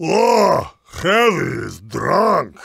Oh, Harry is drunk.